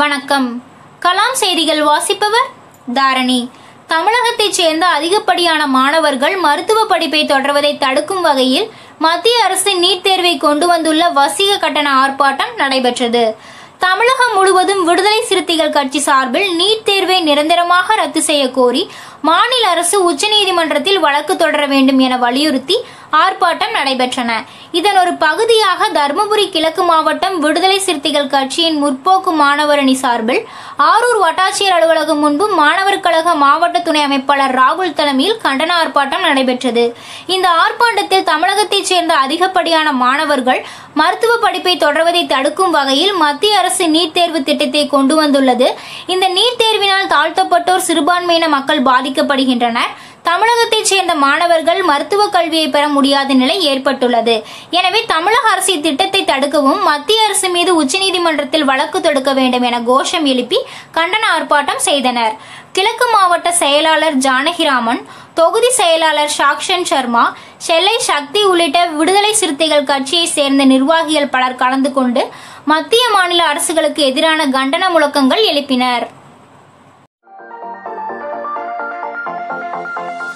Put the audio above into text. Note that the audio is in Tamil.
வணக்கம். கலாம் செய்திகள் வாசிப்பவர் தாரணி. தமிழகத்தைச் சேர்ந்த அதிகப்படியான மாணவர்கள் மருத்துவ படிப்பை தொடர்வதை தடுக்கும் வகையில் மத்திய அரசு நீட் தேர்வை கொண்டு வந்துள்ள வசிக கட்டண ஆர்ப்பாட்டம் நடைபெற்றது. தமிழகம் முழுவதும் விடுதலை சிறுத்தைகள் கட்சி சார்பில் நீட் தேர்வை நிரந்தரமாக ரத்து செய்ய கோரி மாநில அரசு உச்சநீதிமன்றத்தில் வழக்கு தொடர வேண்டும் என வலியுறுத்தி ஆர்ப்பாட்டம் நடைபெற்றன. இதன் ஒரு பகுதியாக தருமபுரி கிழக்கு மாவட்டம் விடுதலை சிறுத்தைகள் கட்சியின் முற்போக்கு மாணவரணி சார்பில் ஆரூர் வட்டாட்சியர் அலுவலகம் முன்பு மாணவர் கழக மாவட்ட துணை அமைப்பாளர் ராகுல் தலைமையில் கண்டன ஆர்ப்பாட்டம் நடைபெற்றது. இந்த ஆர்ப்பாட்டத்தில் தமிழகத்தைச் சேர்ந்த அதிகப்படியான மாணவர்கள் மருத்துவ படிப்பை தொடர்வதை தடுக்கும் வகையில் மத்திய அரசு நீட் தேர்வு திட்டத்தை கொண்டு வந்துள்ளது. இந்த நீட் தேர்வினால் தாழ்த்தப்பட்டோர் சிறுபான்மையின மக்கள் பாதிக்கப்படுகின்றனர். தமிழகத்தைச் சேர்ந்த மாணவர்கள் மருத்துவ கல்வியை பெற முடியாத நிலை ஏற்பட்டுள்ளது. எனவே தமிழக அரசு இத்திட்டத்தை தடுக்கவும் மத்திய அரசு மீது உச்சநீதிமன்றத்தில் வழக்கு தொடுக்க வேண்டும் என கோஷம் எழுப்பி கண்டன ஆர்ப்பாட்டம் செய்தனர். கிழக்கு மாவட்ட செயலாளர் ஜானகிராமன் தொகுதி செயலாளர் சாக்ஷன் சர்மா செல்லை சக்தி உள்ளிட்ட விடுதலை சிறுத்தைகள் கட்சியை சேர்ந்த நிர்வாகிகள் பலர் கலந்து கொண்டு மத்திய மாநில அரசுகளுக்கு எதிரான கண்டன முழக்கங்கள் எழுப்பினர். Thank you.